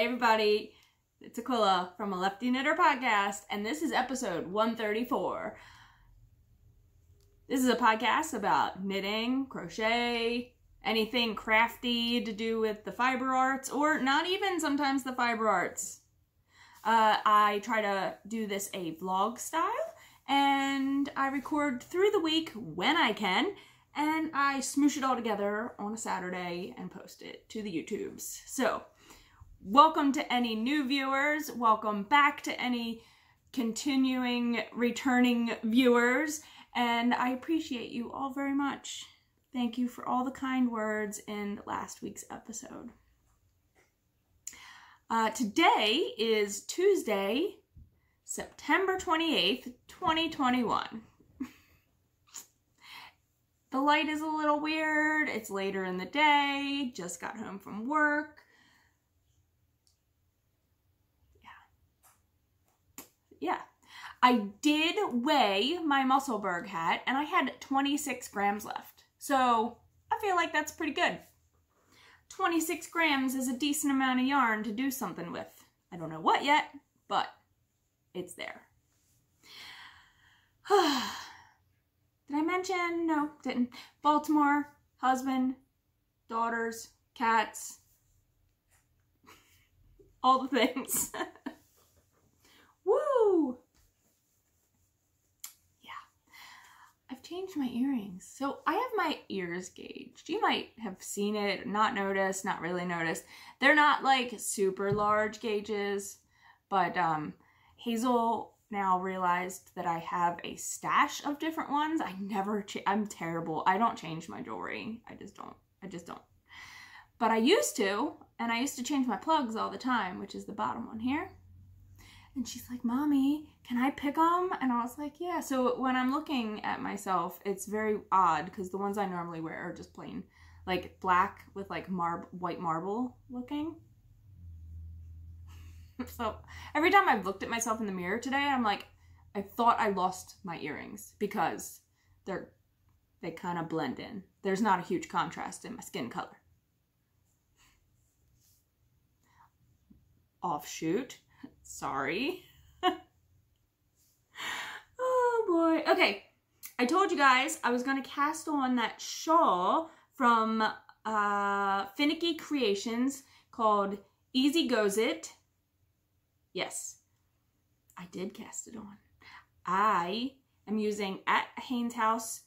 Hey everybody, it's Aquilla from a Lefty Knitter podcast, and this is episode 134. This is a podcast about knitting, crochet, anything crafty to do with the fiber arts, or not even sometimes the fiber arts. Uh, I try to do this a vlog style, and I record through the week when I can, and I smoosh it all together on a Saturday and post it to the YouTubes. So, welcome to any new viewers, welcome back to any continuing returning viewers, and I appreciate you all very much. Thank you for all the kind words in last week's episode. Uh, today is Tuesday, September 28th, 2021. the light is a little weird. It's later in the day. Just got home from work. Yeah. I did weigh my Musselburgh hat and I had 26 grams left. So I feel like that's pretty good. 26 grams is a decent amount of yarn to do something with. I don't know what yet, but it's there. Did I mention? No, didn't. Baltimore, husband, daughters, cats, all the things. Woo! Yeah. I've changed my earrings. So I have my ears gauged. You might have seen it, not noticed, not really noticed. They're not like super large gauges, but um, Hazel now realized that I have a stash of different ones. I never, I'm terrible. I don't change my jewelry. I just don't. I just don't. But I used to, and I used to change my plugs all the time, which is the bottom one here. And she's like, Mommy, can I pick them? And I was like, Yeah. So when I'm looking at myself, it's very odd because the ones I normally wear are just plain, like black with like mar white marble looking. so every time I've looked at myself in the mirror today, I'm like, I thought I lost my earrings because they're they kind of blend in. There's not a huge contrast in my skin color. Offshoot. Sorry. oh boy. Okay. I told you guys I was going to cast on that shawl from uh, Finicky Creations called Easy Goes It. Yes, I did cast it on. I am using at Haynes House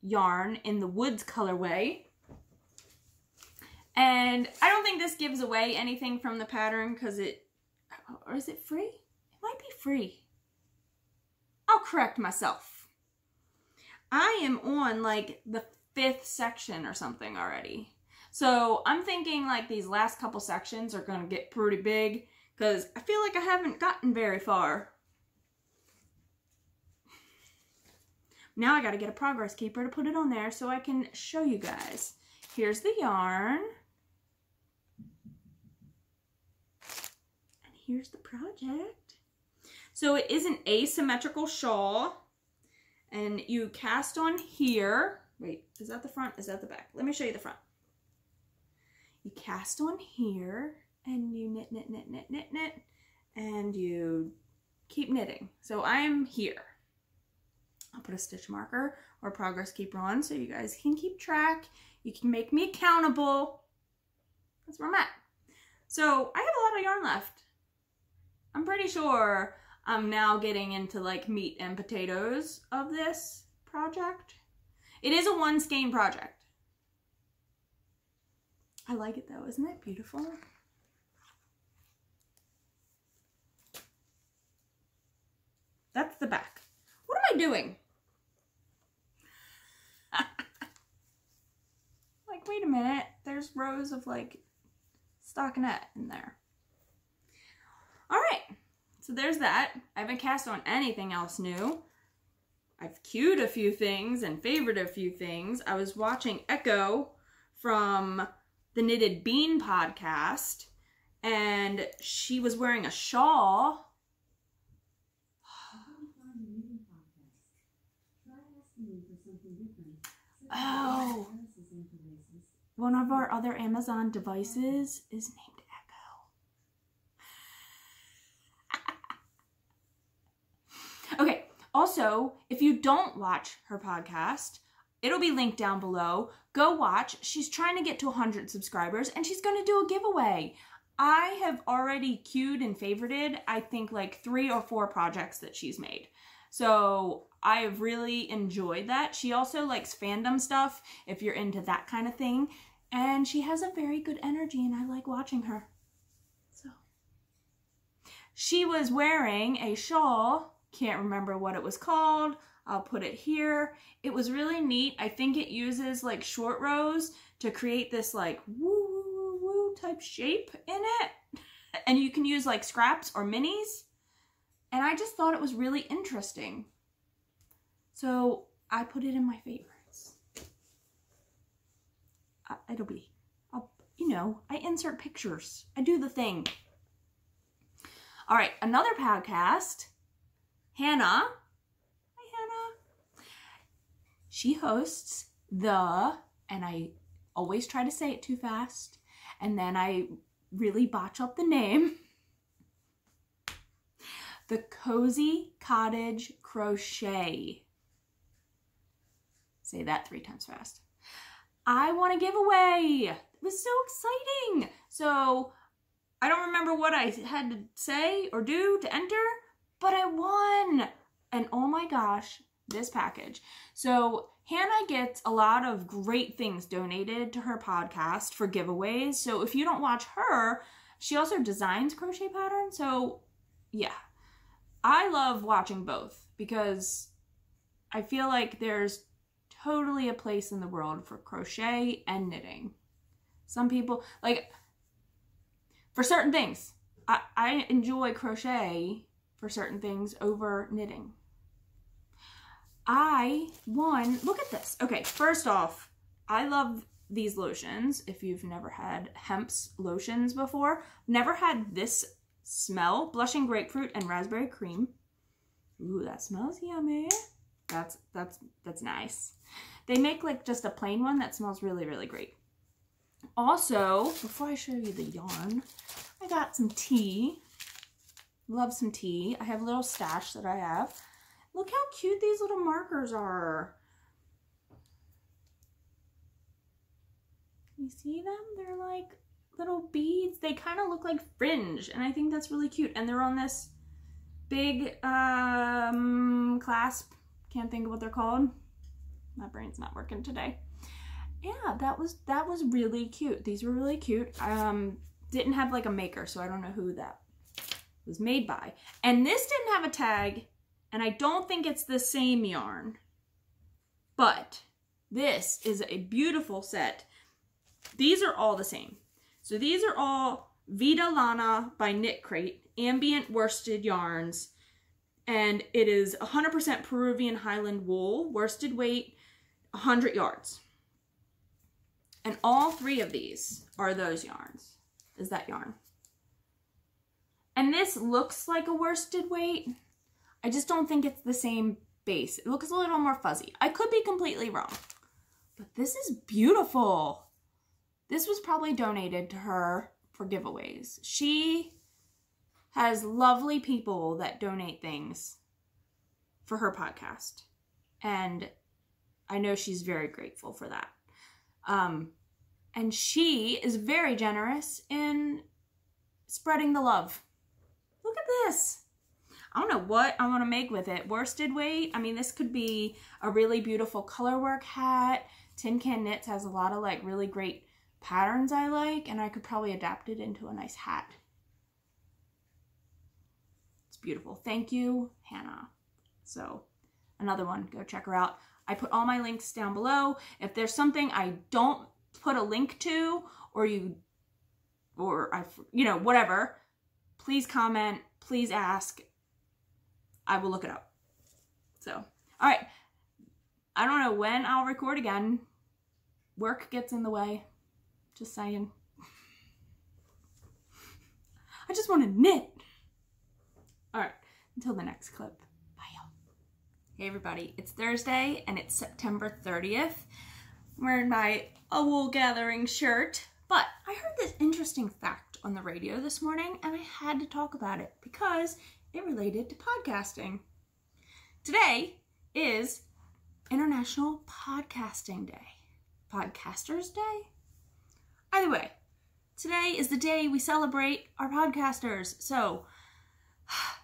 yarn in the Woods colorway. And I don't think this gives away anything from the pattern because it, or is it free? It might be free. I'll correct myself. I am on like the fifth section or something already. So I'm thinking like these last couple sections are going to get pretty big because I feel like I haven't gotten very far. Now I got to get a progress keeper to put it on there so I can show you guys. Here's the yarn. And here's the project. So it is an asymmetrical shawl. And you cast on here. Wait, is that the front? Is that the back? Let me show you the front. You cast on here and you knit, knit, knit, knit, knit, knit, and you keep knitting. So I'm here. I'll put a stitch marker or progress keeper on so you guys can keep track. You can make me accountable. That's where I'm at. So I have a lot of yarn left. I'm pretty sure I'm now getting into like meat and potatoes of this project. It is a one skein project. I like it though, isn't it beautiful? That's the back. What am I doing? like, wait a minute. There's rows of like stockinette in there. All right. So there's that. I haven't cast on anything else new. I've queued a few things and favored a few things. I was watching Echo from the Knitted Bean podcast, and she was wearing a shawl Oh. One of our other Amazon devices is named Echo. Okay, also, if you don't watch her podcast, it'll be linked down below. Go watch. She's trying to get to 100 subscribers and she's going to do a giveaway. I have already queued and favorited, I think, like three or four projects that she's made. So I have really enjoyed that. She also likes fandom stuff if you're into that kind of thing. And she has a very good energy and I like watching her. So she was wearing a shawl. Can't remember what it was called. I'll put it here. It was really neat. I think it uses like short rows to create this like woo woo woo woo type shape in it. And you can use like scraps or minis. And I just thought it was really interesting. So I put it in my favorites. It'll be, I'll, you know, I insert pictures. I do the thing. All right, another podcast, Hannah. Hi, Hannah. She hosts the, and I always try to say it too fast, and then I really botch up the name. The Cozy Cottage Crochet. Say that three times fast. I want to give away. It was so exciting. So I don't remember what I had to say or do to enter, but I won. And oh my gosh, this package. So Hannah gets a lot of great things donated to her podcast for giveaways. So if you don't watch her, she also designs crochet patterns. So yeah, I love watching both because I feel like there's totally a place in the world for crochet and knitting. Some people, like, for certain things, I, I enjoy crochet for certain things over knitting. I won, look at this. Okay, first off, I love these lotions. If you've never had Hempz lotions before, never had this smell, blushing grapefruit and raspberry cream. Ooh, that smells yummy. That's, that's, that's nice. They make like just a plain one that smells really, really great. Also, before I show you the yarn, I got some tea. Love some tea. I have a little stash that I have. Look how cute these little markers are. You see them? They're like little beads. They kind of look like fringe, and I think that's really cute. And they're on this big um, clasp. Can't think of what they're called. My brain's not working today. Yeah, that was that was really cute. These were really cute. Um, didn't have like a maker, so I don't know who that was made by. And this didn't have a tag, and I don't think it's the same yarn. But this is a beautiful set. These are all the same. So these are all Vita Lana by Knit Crate, ambient worsted yarns. And it is 100% Peruvian Highland wool, worsted weight, 100 yards. And all three of these are those yarns, is that yarn. And this looks like a worsted weight. I just don't think it's the same base. It looks a little more fuzzy. I could be completely wrong, but this is beautiful. This was probably donated to her for giveaways. She has lovely people that donate things for her podcast. And I know she's very grateful for that. Um, and she is very generous in spreading the love. Look at this. I don't know what I want to make with it. Worsted weight. I mean, this could be a really beautiful colorwork hat. Tin Can Knits has a lot of like really great patterns I like, and I could probably adapt it into a nice hat. It's beautiful. Thank you, Hannah. So another one, go check her out. I put all my links down below. If there's something I don't put a link to, or you, or I, you know, whatever, please comment, please ask. I will look it up. So, all right. I don't know when I'll record again. Work gets in the way. Just saying. I just want to knit. All right, until the next clip. Bye, y'all. Hey, everybody. It's Thursday, and it's September 30th. I'm wearing my A Wool Gathering shirt, but I heard this interesting fact on the radio this morning, and I had to talk about it because it related to podcasting. Today is International Podcasting Day. Podcasters Day? Either way, today is the day we celebrate our podcasters. So,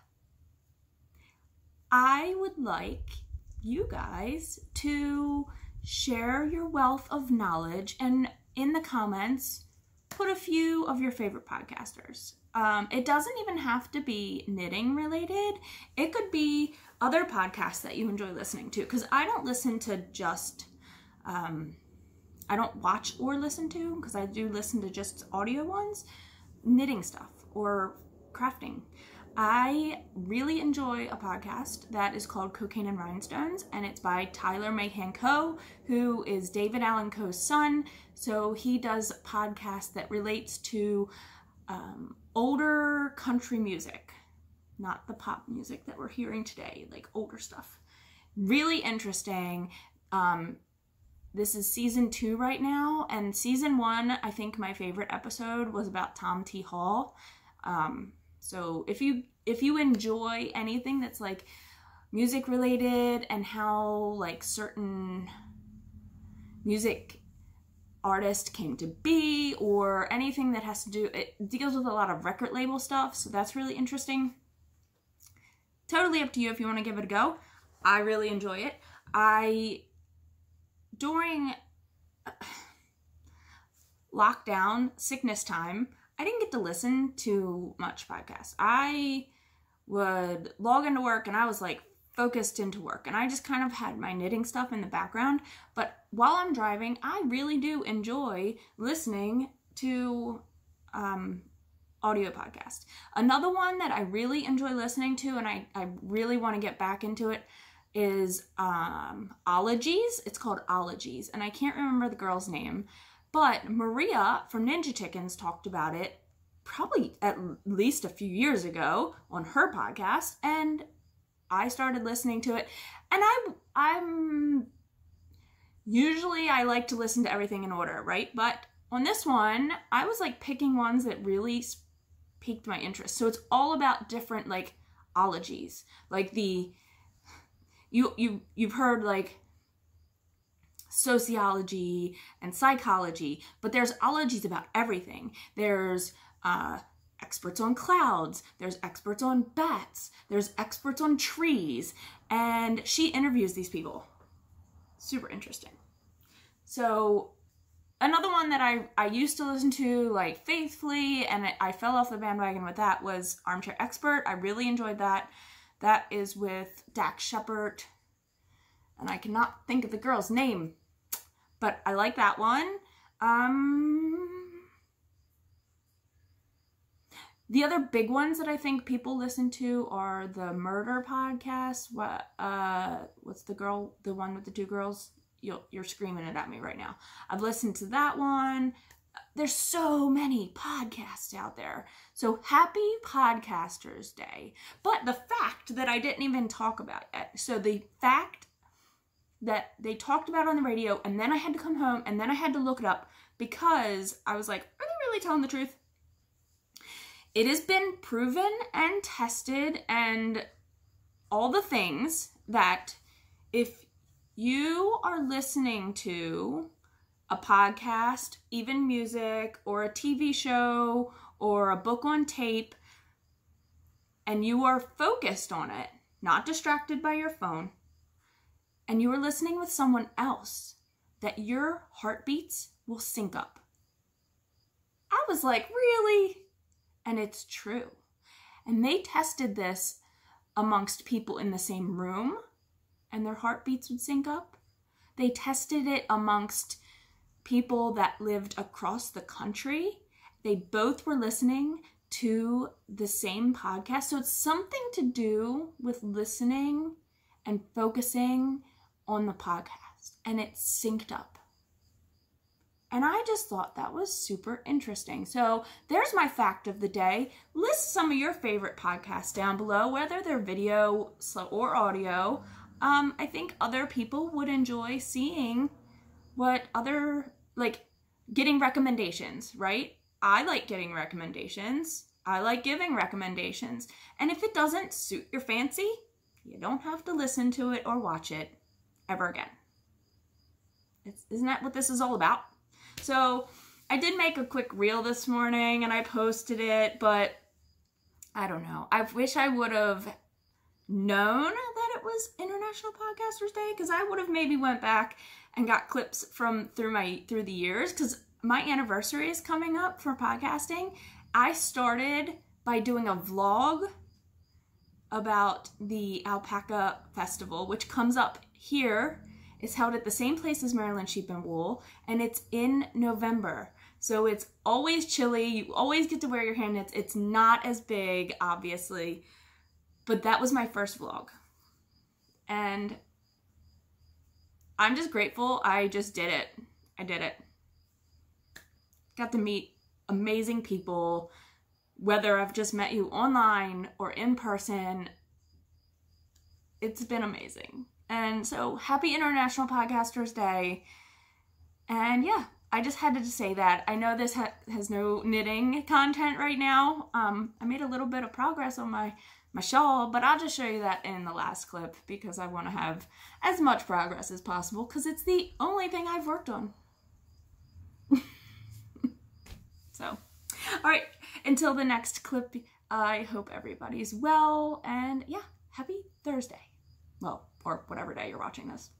I would like you guys to share your wealth of knowledge and in the comments put a few of your favorite podcasters. Um, it doesn't even have to be knitting related. It could be other podcasts that you enjoy listening to. Because I don't listen to just, um, I don't watch or listen to, because I do listen to just audio ones, knitting stuff or crafting. I really enjoy a podcast that is called Cocaine and Rhinestones, and it's by Tyler Mahan Coe, who is David Allen Coe's son. So he does a podcast that relates to um, older country music, not the pop music that we're hearing today, like older stuff. Really interesting. Um, this is season two right now, and season one, I think my favorite episode was about Tom T. Hall. Um, so if you if you enjoy anything that's like music related and how like certain music artist came to be or anything that has to do it deals with a lot of record label stuff so that's really interesting. Totally up to you if you want to give it a go. I really enjoy it. I during uh, lockdown sickness time I didn't get to listen to much podcasts. I would log into work and I was like focused into work and I just kind of had my knitting stuff in the background. But while I'm driving, I really do enjoy listening to um, audio podcast. Another one that I really enjoy listening to and I, I really want to get back into it is um, Ologies. It's called Ologies and I can't remember the girl's name, but Maria from Ninja Chickens talked about it probably at least a few years ago on her podcast and I started listening to it and I I'm usually I like to listen to everything in order, right? But on this one, I was like picking ones that really piqued my interest. So it's all about different like ologies. Like the you you you've heard like sociology and psychology, but there's ologies about everything. There's uh, experts on clouds, there's experts on bats, there's experts on trees, and she interviews these people. Super interesting. So another one that I, I used to listen to like faithfully and I, I fell off the bandwagon with that was Armchair Expert. I really enjoyed that. That is with Dax Shepard. And I cannot think of the girl's name but I like that one. Um, the other big ones that I think people listen to are the murder podcast. What uh, what's the girl, the one with the two girls? You're, you're screaming it at me right now. I've listened to that one. There's so many podcasts out there. So happy Podcasters Day. But the fact that I didn't even talk about yet. So the fact that they talked about on the radio, and then I had to come home and then I had to look it up because I was like, are they really telling the truth? It has been proven and tested and all the things that if you are listening to a podcast, even music, or a TV show, or a book on tape, and you are focused on it, not distracted by your phone, and you are listening with someone else, that your heartbeats will sync up. I was like, really? And it's true. And they tested this amongst people in the same room, and their heartbeats would sync up. They tested it amongst people that lived across the country. They both were listening to the same podcast. So it's something to do with listening and focusing on the podcast and it synced up. And I just thought that was super interesting. So there's my fact of the day. List some of your favorite podcasts down below, whether they're video or audio. Um, I think other people would enjoy seeing what other, like, getting recommendations, right? I like getting recommendations. I like giving recommendations. And if it doesn't suit your fancy, You don't have to listen to it or watch it ever again. It's, isn't that what this is all about? So I did make a quick reel this morning and I posted it, but I don't know. I wish I would have known that it was International Podcasters Day because I would have maybe went back and got clips from through my through the years because my anniversary is coming up for podcasting. I started by doing a vlog about the Alpaca Festival, which comes up here. It's held at the same place as Maryland Sheep and Wool, and it's in November. So it's always chilly. You always get to wear your hair knits. It's not as big, obviously, but that was my first vlog. And I'm just grateful I just did it. I did it. Got to meet amazing people, whether I've just met you online or in person. It's been amazing. And so happy International Podcasters Day. And yeah, I just had to say that. I know this ha has no knitting content right now. Um, I made a little bit of progress on my, my shawl, but I'll just show you that in the last clip because I want to have as much progress as possible because it's the only thing I've worked on. so, all right, until the next clip, I hope everybody's well and yeah, happy Thursday. Well, or whatever day you're watching this.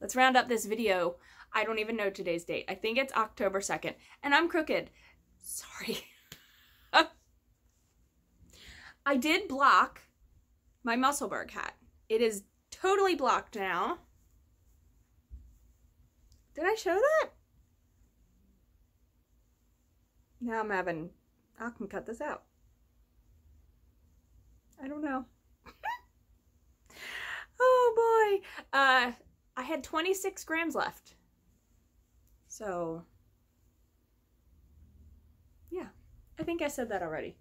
Let's round up this video. I don't even know today's date. I think it's October 2nd. And I'm crooked. Sorry. I did block my Musselburgh hat. It is totally blocked now. Did I show that? Now I'm having, I can cut this out. I don't know. Oh boy. Uh, I had 26 grams left. So, yeah, I think I said that already.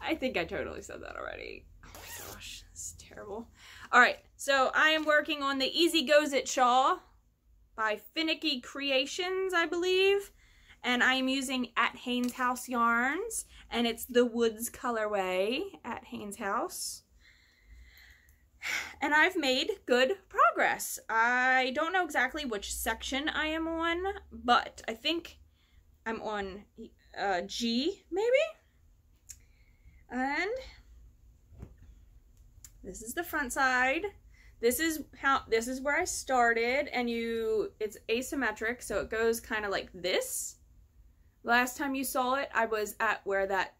I think I totally said that already. Oh my gosh, this is terrible. All right, so I am working on the Easy Goes It Shawl by Finicky Creations, I believe. And I am using At Haynes House yarns, and it's the Woods colorway at Haynes House and I've made good progress. I don't know exactly which section I am on, but I think I'm on uh, G, maybe? And this is the front side. This is how, this is where I started, and you, it's asymmetric, so it goes kind of like this. Last time you saw it, I was at where that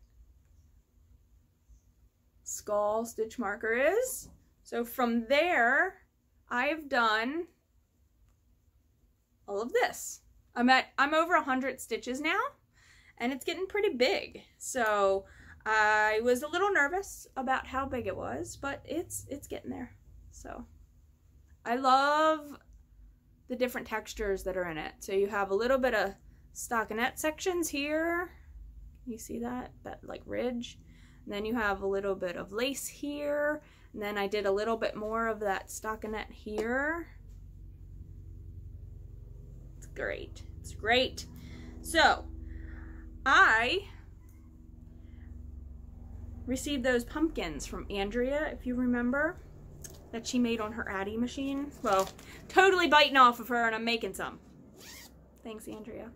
skull stitch marker is. So from there, I've done all of this. I'm at, I'm over 100 stitches now, and it's getting pretty big. So I was a little nervous about how big it was, but it's, it's getting there. So I love the different textures that are in it. So you have a little bit of stockinette sections here. You see that? That like ridge. And then you have a little bit of lace here. And then I did a little bit more of that stockinette here. It's great. It's great. So, I received those pumpkins from Andrea, if you remember, that she made on her Addi machine. Well, totally biting off of her and I'm making some. Thanks, Andrea.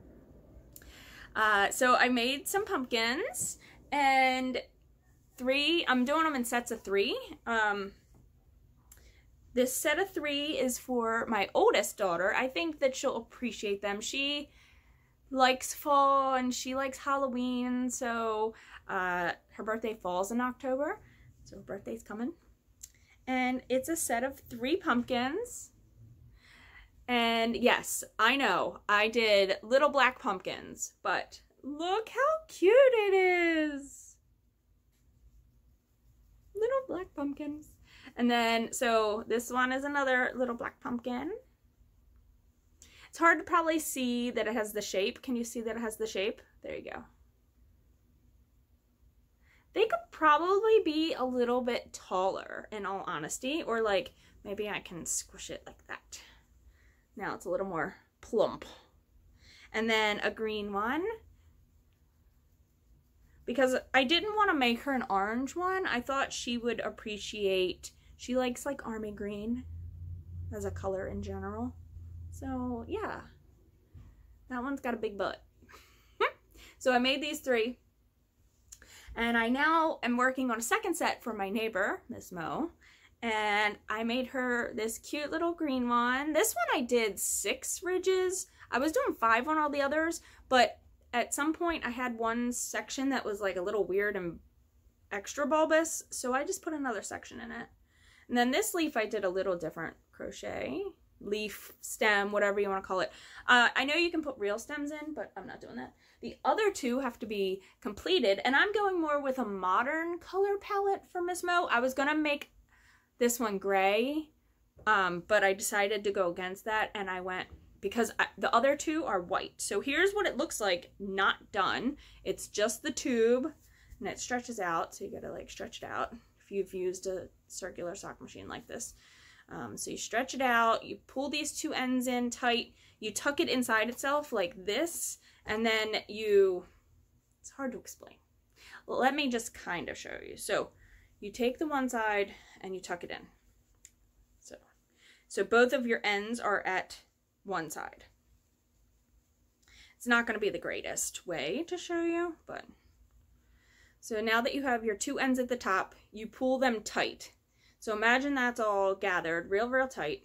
Uh, so I made some pumpkins and three. I'm doing them in sets of three. Um, this set of three is for my oldest daughter. I think that she'll appreciate them. She likes fall and she likes Halloween, so uh, her birthday falls in October, so her birthday's coming. And it's a set of three pumpkins. And yes, I know, I did little black pumpkins, but look how cute it is little black pumpkins. And then, so this one is another little black pumpkin. It's hard to probably see that it has the shape. Can you see that it has the shape? There you go. They could probably be a little bit taller, in all honesty, or like, maybe I can squish it like that. Now it's a little more plump. And then a green one because I didn't want to make her an orange one. I thought she would appreciate, she likes like army green as a color in general. So yeah, that one's got a big butt. so I made these three. And I now am working on a second set for my neighbor, Miss Mo. And I made her this cute little green one. This one I did six ridges. I was doing five on all the others, but at some point I had one section that was like a little weird and extra bulbous, so I just put another section in it. And then this leaf I did a little different crochet leaf, stem, whatever you want to call it. Uh, I know you can put real stems in, but I'm not doing that. The other two have to be completed, and I'm going more with a modern color palette for Miss Mo. I was going to make this one gray, um, but I decided to go against that, and I went because I, the other two are white. So here's what it looks like not done. It's just the tube, and it stretches out, so you gotta like stretch it out if you've used a circular sock machine like this. Um, so you stretch it out, you pull these two ends in tight, you tuck it inside itself like this, and then you, it's hard to explain. Let me just kind of show you. So you take the one side and you tuck it in. So, so both of your ends are at one side. It's not going to be the greatest way to show you, but so now that you have your two ends at the top, you pull them tight. So imagine that's all gathered real, real tight.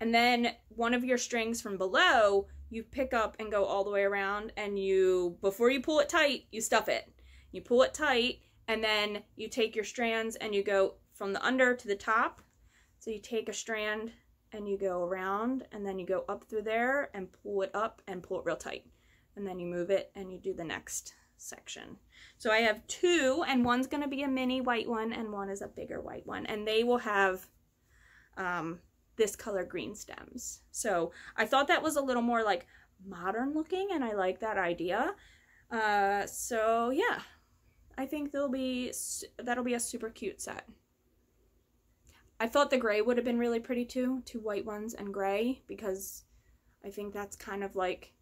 And then one of your strings from below, you pick up and go all the way around and you, before you pull it tight, you stuff it. You pull it tight and then you take your strands and you go from the under to the top. So you take a strand and you go around and then you go up through there and pull it up and pull it real tight. And then you move it and you do the next section. So I have two, and one's going to be a mini white one, and one is a bigger white one. And they will have um, this color green stems. So I thought that was a little more like modern looking, and I like that idea. Uh, so yeah, I think they'll be that'll be a super cute set. I thought the gray would have been really pretty too, two white ones and gray, because I think that's kind of like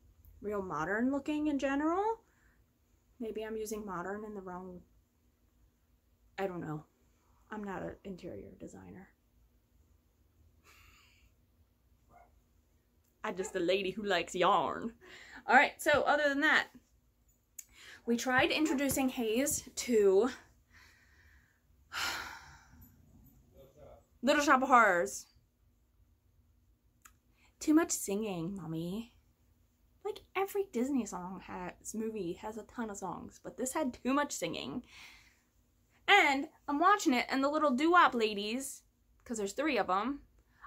real modern looking in general. Maybe I'm using modern in the wrong... I don't know. I'm not an interior designer. I'm just a lady who likes yarn. All right, so other than that, we tried introducing Hayes to Little Shop of Horrors. Too much singing, mommy like every Disney song has movie has a ton of songs, but this had too much singing. And I'm watching it, and the little doo-wop ladies, because there's three of them,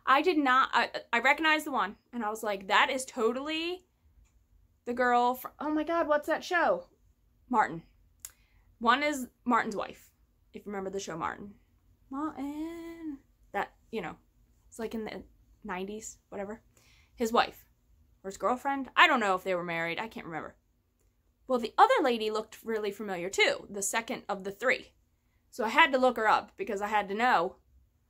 I did not, I, I recognized the one, and I was like, that is totally the girl from, oh my god, what's that show? Martin. One is Martin's wife, if you remember the show Martin. Martin. You know, it's like in the 90s, whatever. His wife or his girlfriend. I don't know if they were married. I can't remember. Well, the other lady looked really familiar too, the second of the three. So I had to look her up because I had to know.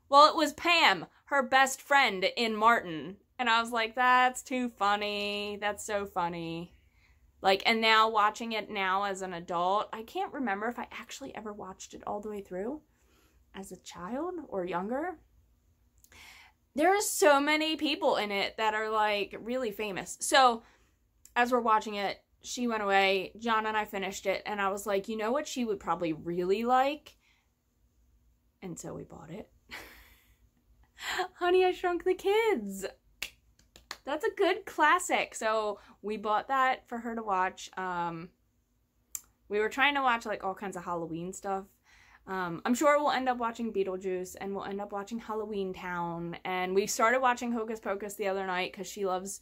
Well, it was Pam, her best friend in Martin. And I was like, that's too funny. That's so funny. Like, and now watching it now as an adult, I can't remember if I actually ever watched it all the way through as a child or younger there are so many people in it that are like really famous. So as we're watching it, she went away. John and I finished it, and I was like, you know what she would probably really like? And so we bought it. Honey, I Shrunk the Kids. That's a good classic. So we bought that for her to watch. Um, we were trying to watch like all kinds of Halloween stuff um, I'm sure we'll end up watching Beetlejuice and we'll end up watching Halloween Town. And we started watching Hocus Pocus the other night because she loves,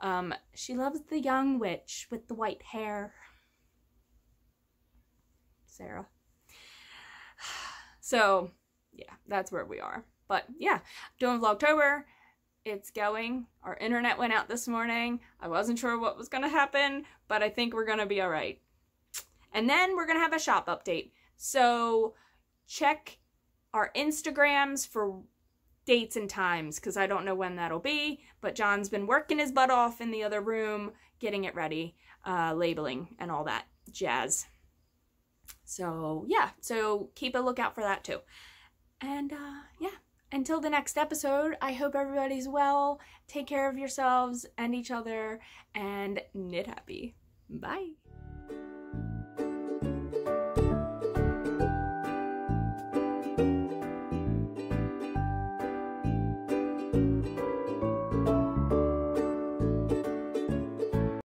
um, she loves the young witch with the white hair. Sarah. So, yeah, that's where we are. But yeah, doing Vlogtober. It's going. Our internet went out this morning. I wasn't sure what was going to happen, but I think we're going to be all right. And then we're going to have a shop update. So check our Instagrams for dates and times because I don't know when that'll be. But John's been working his butt off in the other room, getting it ready, uh, labeling and all that jazz. So, yeah, so keep a lookout for that too. And uh, yeah, until the next episode, I hope everybody's well. Take care of yourselves and each other and knit happy. Bye.